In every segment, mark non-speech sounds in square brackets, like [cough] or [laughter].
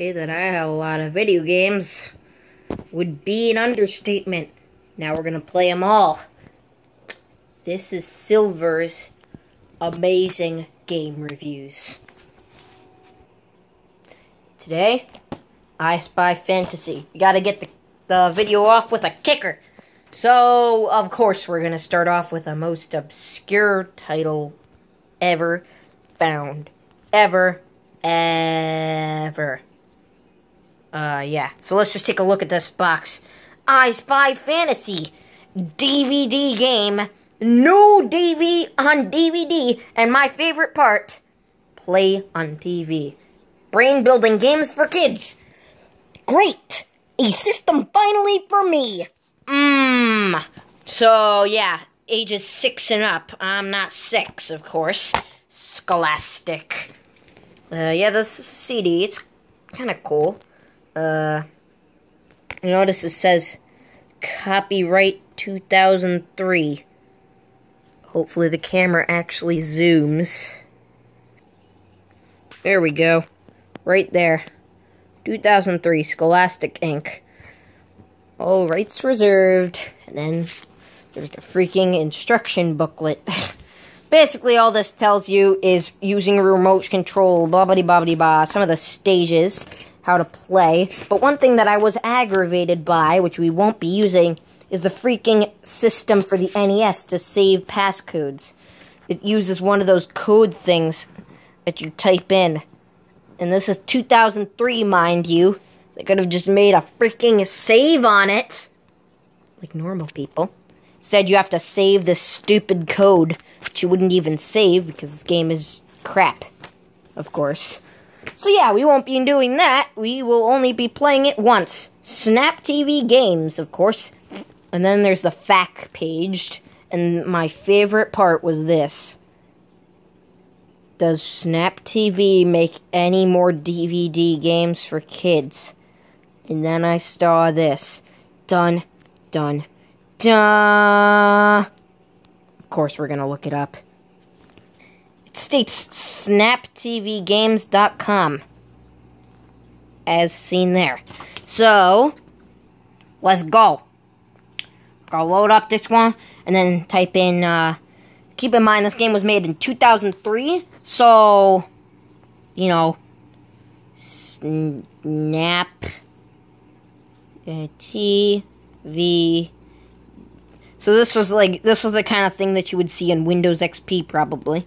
say that I have a lot of video games would be an understatement. Now we're gonna play them all. This is Silver's amazing game reviews. Today, I Spy Fantasy. You gotta get the, the video off with a kicker. So, of course, we're gonna start off with the most obscure title ever found. Ever. Ever. Uh, yeah. So let's just take a look at this box. I Spy Fantasy DVD game. New DV on DVD. And my favorite part, play on TV. Brain building games for kids. Great! A system finally for me. Mmm. So, yeah, ages six and up. I'm not six, of course. Scholastic. Uh, yeah, this is a CD. It's kind of cool. Uh, notice it says copyright 2003. Hopefully the camera actually zooms. There we go. Right there. 2003 Scholastic Inc. All rights reserved. And then there's the freaking instruction booklet. [laughs] Basically, all this tells you is using a remote control, blah blah blah blah blah. Some of the stages, how to play. But one thing that I was aggravated by, which we won't be using, is the freaking system for the NES to save passcodes. It uses one of those code things that you type in. And this is 2003, mind you. They could have just made a freaking save on it. Like normal people. Said you have to save this stupid code that you wouldn't even save because this game is crap, of course. So yeah, we won't be doing that. We will only be playing it once. Snap TV Games, of course. And then there's the FAQ page. And my favorite part was this. Does Snap TV make any more DVD games for kids? And then I saw this. Done, done, Duh. Of course, we're going to look it up. States snaptvgames.com. As seen there. So, let's go. I'll load up this one and then type in. Uh, keep in mind, this game was made in 2003. So, you know, snap uh, TV so this was like this was the kind of thing that you would see in Windows XP probably.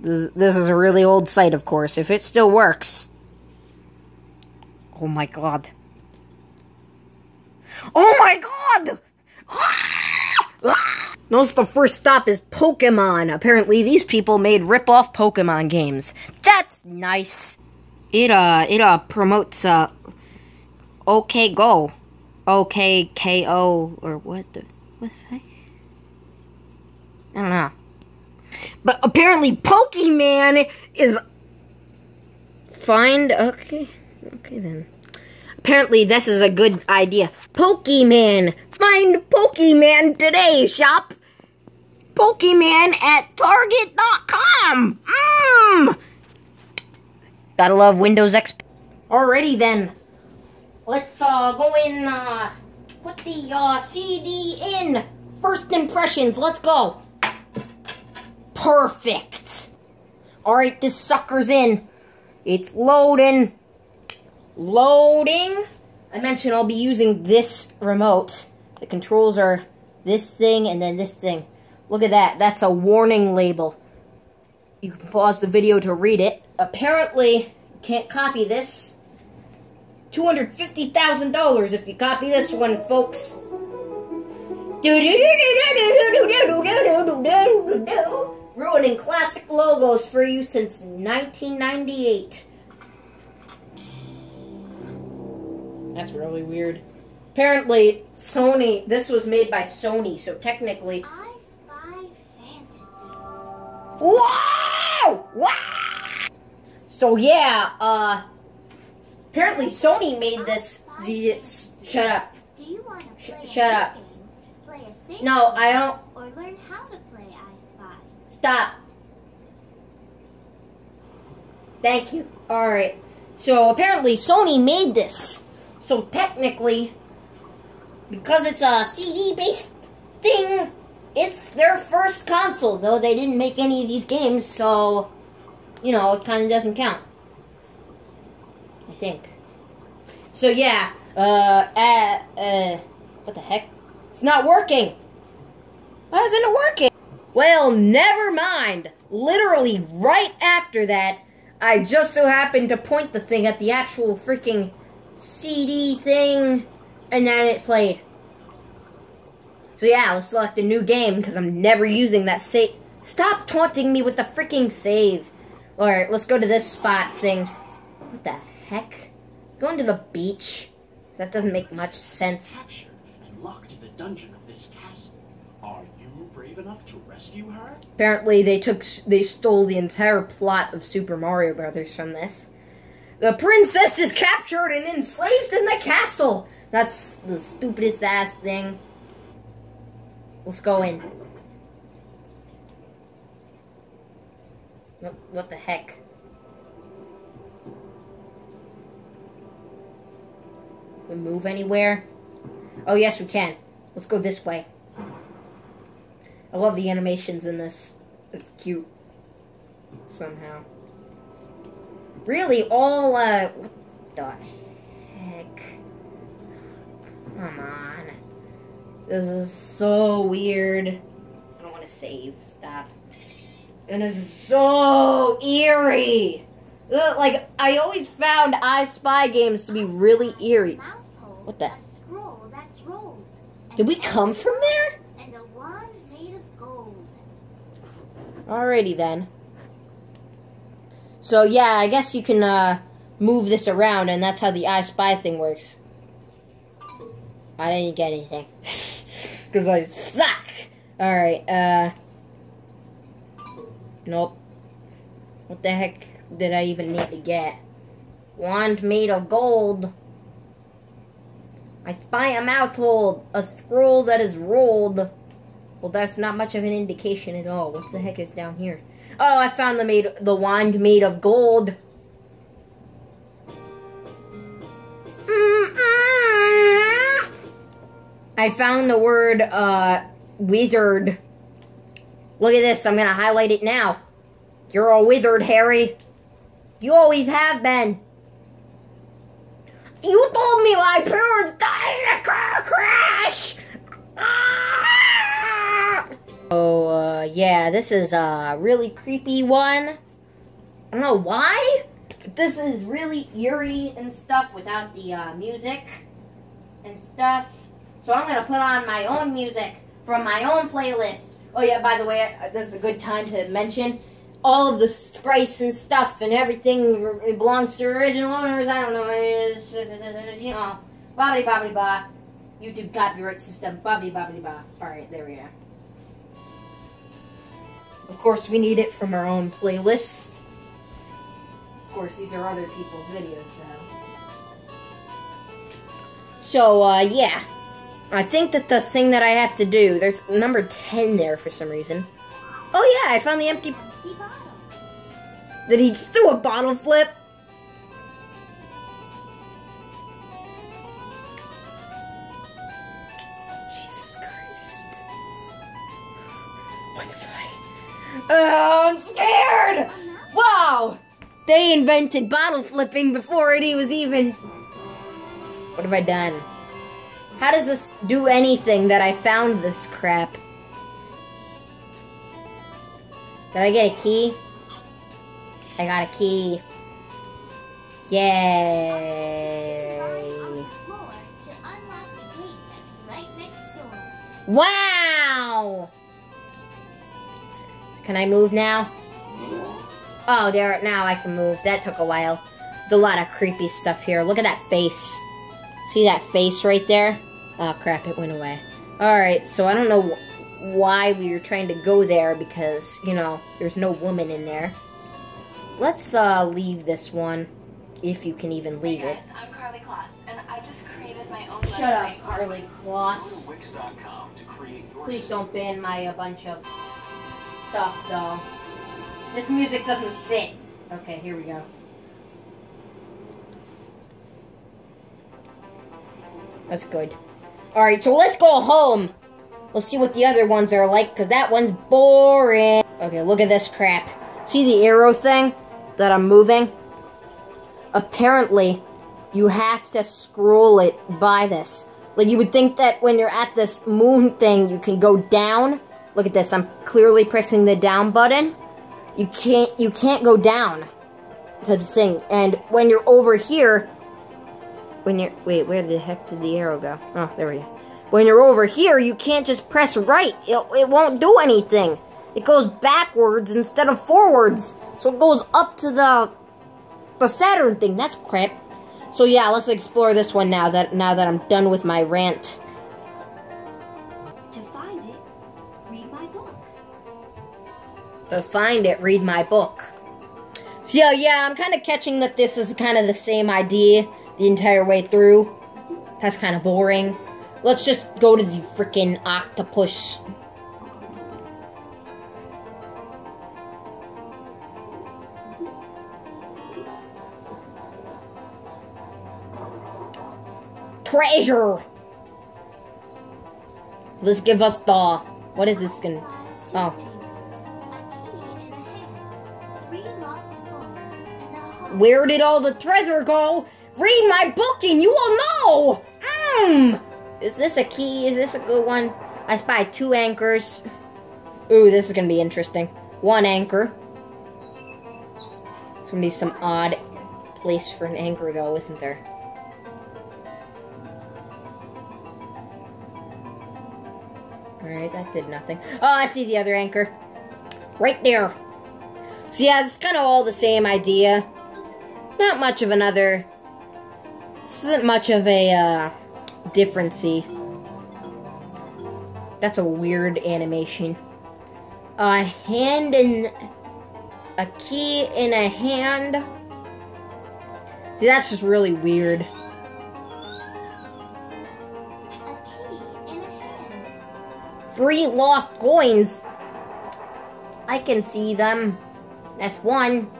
This, is a really old site, of course. If it still works. Oh my god. Oh my god! Notice the first stop is Pokemon. Apparently these people made rip-off Pokemon games. That's nice. It uh it uh promotes uh OK Go. OK KO or what the what the heck? I don't know. But apparently Pokemon is find okay. Okay then. Apparently this is a good idea. Pokemon! Find Pokemon today, shop! Pokemon at Target.com! Mmm! Gotta love Windows XP. Alrighty then. Let's uh go in uh put the uh, CD in. First impressions, let's go. Perfect. Alright, this sucker's in. It's loading. Loading. I mentioned I'll be using this remote. The controls are this thing and then this thing. Look at that. That's a warning label. You can pause the video to read it. Apparently, can't copy this. $250,000 if you copy this one, folks. Ruining classic logos for you since 1998. That's really weird. Apparently, Sony, this was made by Sony, so technically... I Spy Fantasy. Wow! Wow! So yeah, uh... Apparently, Sony made this. The, shut up. Do you want to play Sh- a shut up. game, play a single No, I don't. or learn how to play I Spy? Stop. Thank you. Alright. So apparently Sony made this. So technically, because it's a CD based thing, it's their first console, though they didn't make any of these games, so, you know, it kind of doesn't count. I think. So yeah, uh, uh, uh, what the heck? It's not working! Why isn't it working? Well, never mind. Literally right after that, I just so happened to point the thing at the actual freaking CD thing, and then it played. So yeah, let's select a new game because I'm never using that save. Stop taunting me with the freaking save. Alright, let's go to this spot thing. What the heck? Going to the beach? That doesn't make much sense. Locked in the dungeon of this castle. Brave enough to rescue her? Apparently, they took they stole the entire plot of Super Mario Brothers from this. The princess is captured and enslaved in the castle. That's the stupidest ass thing. Let's go in. What, what the heck? We move anywhere? Oh yes, we can. Let's go this way. I love the animations in this. It's cute. Somehow. Really, all, uh, what the heck? Come on. This is so weird. I don't want to save. Stop. And it's so eerie. Ugh, Like, I always found I Spy games to be really eerie. What the- A scroll that's rolled. and Did we come from there? And a wand made of gold. Alrighty then. So yeah, I guess you can uh, move this around, and that's how the I Spy thing works. I didn't get anything [laughs] because I suck. All right. Uh. Nope. What the heck did I even need to get? Wand made of gold. I spy a mouth hole, a scroll that is rolled. Well, that's not much of an indication at all. What the heck is down here? Oh, I found the made the wand made of gold. I found the word uh wizard. Look at this. I'm gonna highlight it now. You're a wizard, Harry. You always have been. You told me my parents died in a car crash. Ah! Oh, uh, yeah, this is a really creepy one. I don't know why, but this is really eerie and stuff without the uh, music and stuff. So I'm gonna put on my own music from my own playlist. Oh yeah, by the way, uh, this is a good time to mention all of the sprites and stuff and everything it belongs to original owners. I don't know, it's, [laughs] you know, bobbly bobbly ba. YouTube copyright system, bobbly bobbly ba. All right, there we are. Of course, we need it from our own playlist. Of course, these are other people's videos, though. So, uh, yeah. I think that the thing that I have to do, there's number 10 there for some reason. Oh, yeah, I found the empty. Empty bottle. Did he just do a bottle flip? Jesus Christ. What the fuck? Oh, I'm scared! Wow! They invented bottle flipping before it was even. What have I done? How does this do anything that I found this crap? Did I get a key? I got a key. Yay! the Can I move now? Oh, there. Now I can move. That took a while. There's a lot of creepy stuff here. Look at that face. See that face right there? Oh crap! It went away. All right. So I don't know wh- why we were trying to go there because you know there's no woman in there. Let's uh leave this one, if you can even leave hey it. I'm Karlie Kloss, and I just created my own Shut up. Karlie Kloss. to create your Please don't ban my a bunch of stuff, though. This music doesn't fit. Okay, here we go. That's good. Alright, so let's go home. Let's see what the other ones are like, because that one's boring. Okay, look at this crap. See the arrow thing that I'm moving? Apparently, you have to scroll it by this. Like, you would think that when you're at this moon thing, you can go down Look at this, I'm clearly pressing the down button. You can't, you can't go down to the thing. And when you're over here, when you're, wait, where the heck did the arrow go? Oh, there we go. When you're over here, you can't just press right. It, it won't do anything. It goes backwards instead of forwards. So it goes up to the, the Saturn thing. That's crap. So yeah, let's explore this one now that now that I'm done with my rant. To find it, read my book. So yeah, I'm kind of catching that this is kind of the same idea the entire way through. That's kind of boring. Let's just go to the freaking octopus. Treasure! Let's give us the... What is this gonna... Oh. Where did all the treasure go? Read my book and you will know! Mmm! Is this a key? Is this a good one? I spy two anchors. Ooh, this is gonna be interesting. One anchor. It's gonna be some odd place for an anchor though, isn't there? Alright, that did nothing. Oh, I see the other anchor. Right there. So yeah, it's kind of all the same idea. Not much of another... This isn't much of a, uh, differency. That's a weird animation. A hand in... A key in a hand. See, that's just really weird. Three lost coins. I can see them. That's. One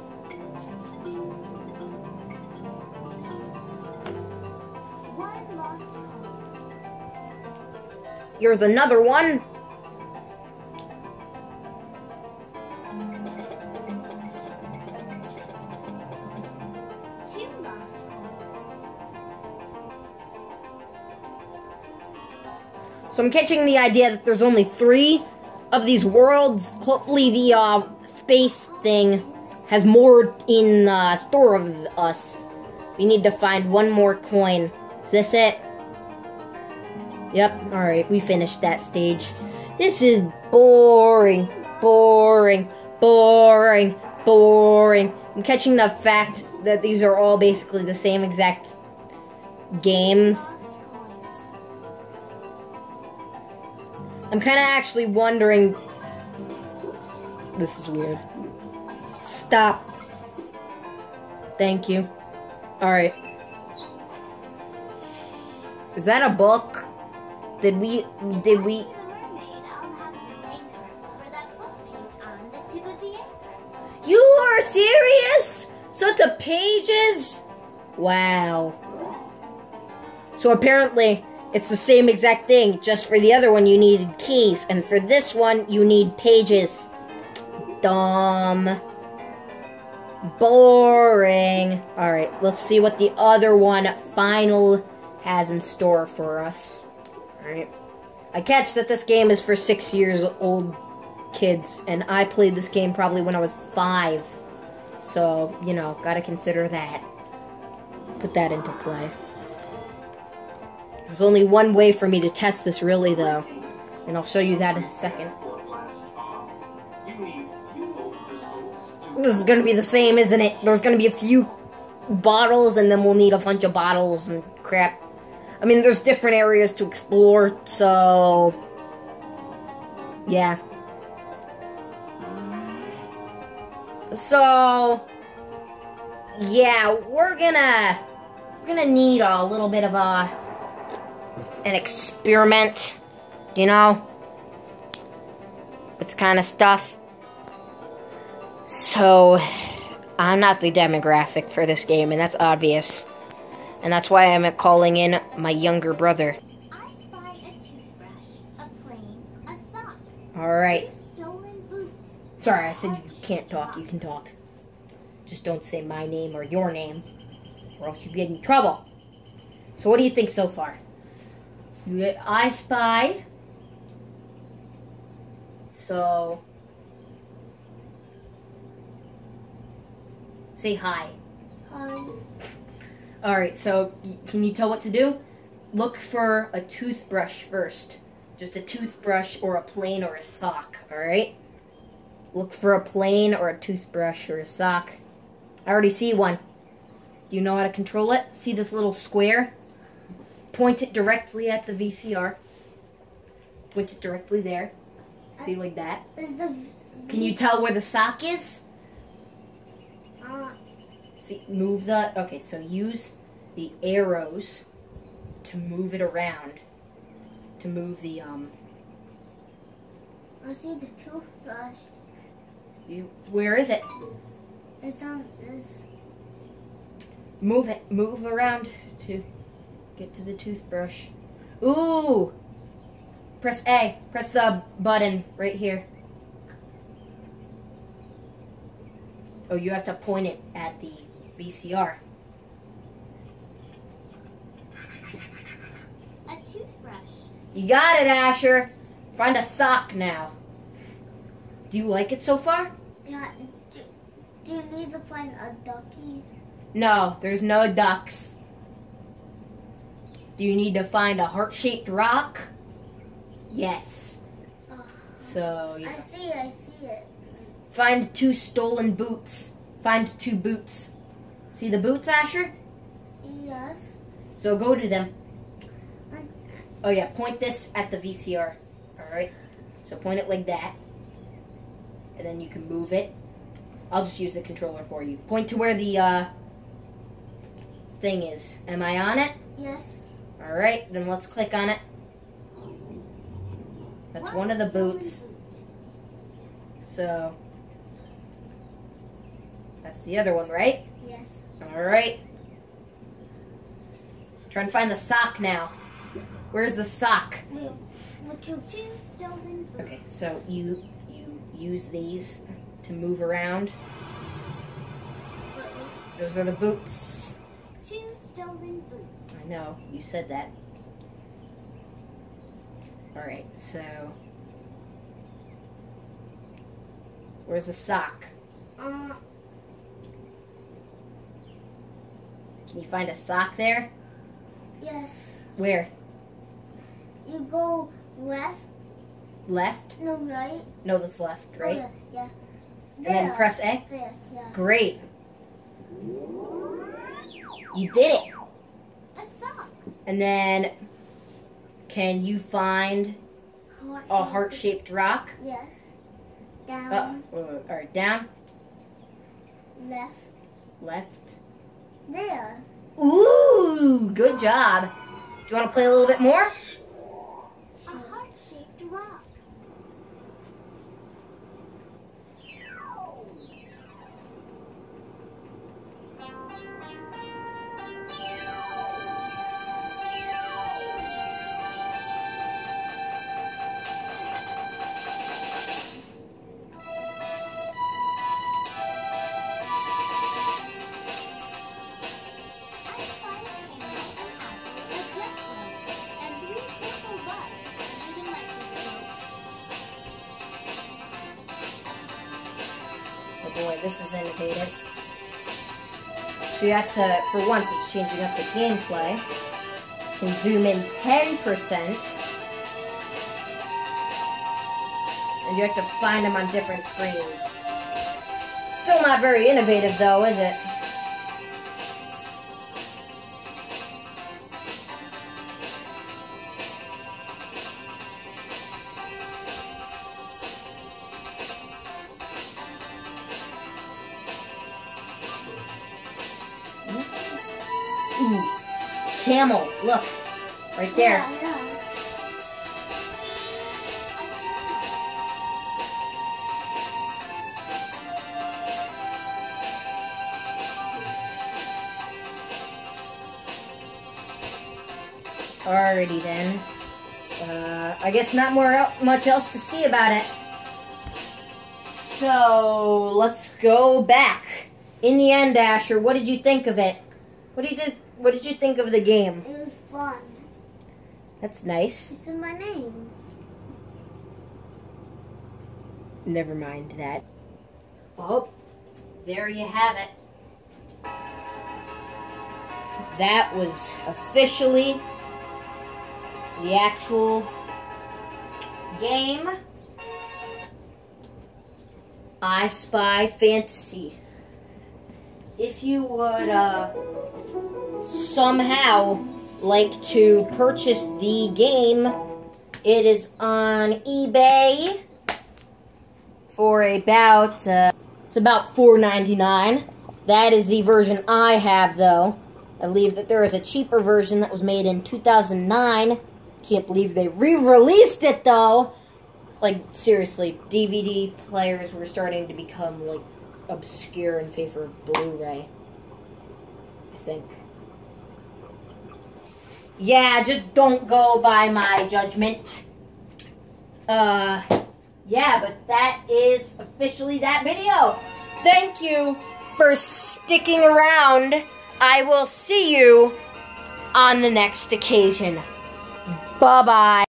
coin. Here's another one. Two lost coins. So I'm catching the idea that there's only three of these worlds. Hopefully the uh, space thing has more in uh, store of us. We need to find one more coin. Is this it? Yep, alright, we finished that stage. This is boring, boring, boring, boring. I'm catching the fact that these are all basically the same exact games. I'm kind of actually wondering. This is weird. Stop. Thank you. Alright. Is that a book? Did we. Did we. You are serious? So the pages? Wow. So apparently, it's the same exact thing, just for the other one you needed keys, and for this one you need pages. Dumb. Boring. Alright, let's see what the other one, final, has in store for us. Alright. I catch that this game is for six years old kids, and I played this game probably when I was five. So, you know, gotta consider that. Put that into play. There's only one way for me to test this, really, though. And I'll show you that in a second. This is gonna be the same, isn't it? There's gonna be a few bottles, and then we'll need a bunch of bottles and crap. I mean, there's different areas to explore, so. Yeah. So. Yeah, we're gonna. We're gonna need a little bit of a. An experiment, you know? It's kind of stuff. So, I'm not the demographic for this game, and that's obvious. And that's why I'm calling in my younger brother. I spy a toothbrush, a plane, a sock, Alright. boots. Sorry, I said you can't talk. You can talk. Just don't say my name or your name, or else you get in trouble. So, what do you think so far? You I Spy. So, say hi. Um, All right. So, can you tell what to do? Look for a toothbrush first. Just a toothbrush or a plane or a sock. All right. Look for a plane or a toothbrush or a sock. I already see one. Do you know how to control it? See this little square? Point it directly at the VCR. Point it directly there. See, like that. is the Can you tell where the sock is? See, move the. Okay, so use the arrows to move it around. To move the um. I see the toothbrush. You. Where is it? It's on this. Move it. Move around to get to the toothbrush. Ooh. Press A. Press the button right here. Oh, you have to point it at the VCR. A toothbrush. You got it, Asher. Find a sock now. Do you like it so far? Yeah. Do, do you need to find a ducky? No, there's no ducks. Do you need to find a heart shaped rock? Yes. Oh, So, you I see. I see it. find two stolen boots. Find two boots. See the boots, Asher? Yes. So go to them. Oh, yeah, point this at the VCR. Alright? So point it like that. And then you can move it. I'll just use the controller for you. Point to where the uh, thing is. Am I on it? Yes. Alright, then let's click on it. That's one of the boots. So that's the other one, right? Yes. Alright. Try and find the sock now. Where's the sock? Wait. What you? Two stolen boots. Okay, so you you use these to move around. Those are the boots. Two stolen boots. I know, you said that. Alright, so Where's the sock? Uh, Can you find a sock there? yes. Where? You go left, Left? no right. No, that's left, Oh, right? yeah. yeah. And then press A. There. Yeah. Great. You did it. A sock. And then can you find Heart. a heart-shaped rock? Yes. Down. Uh, uh, all right, down, Left. left. There. Ooh, good job. Do you want to play a little bit more? You have to, for once, it's changing up the gameplay. You can zoom in 10%. And you have to find them on different screens. Still not very innovative though, is it? Camel, look, right there. Yeah, yeah. Alrighty then. Uh, I guess not more el- much else to see about it. So let's go back. In the end, Asher, what did you think of it? What did you What did you think of the game? It was fun. That's nice. You said my name. Never mind that. Well, there you have it. That was officially the actual game. I Spy Fantasy. If you would uh, somehow like to purchase the game, it is on eBay for about uh, it's about four ninety nine. That is the version I have, though. I believe that there is a cheaper version that was made in two thousand nine. Can't believe they re-released it though. Like seriously, DVD players were starting to become like obscure in favor of Blu-ray. I think. Yeah, just don't go by my judgment. Uh yeah, but that is officially that video. Thank you for sticking around. I will see you on the next occasion. Bye bye.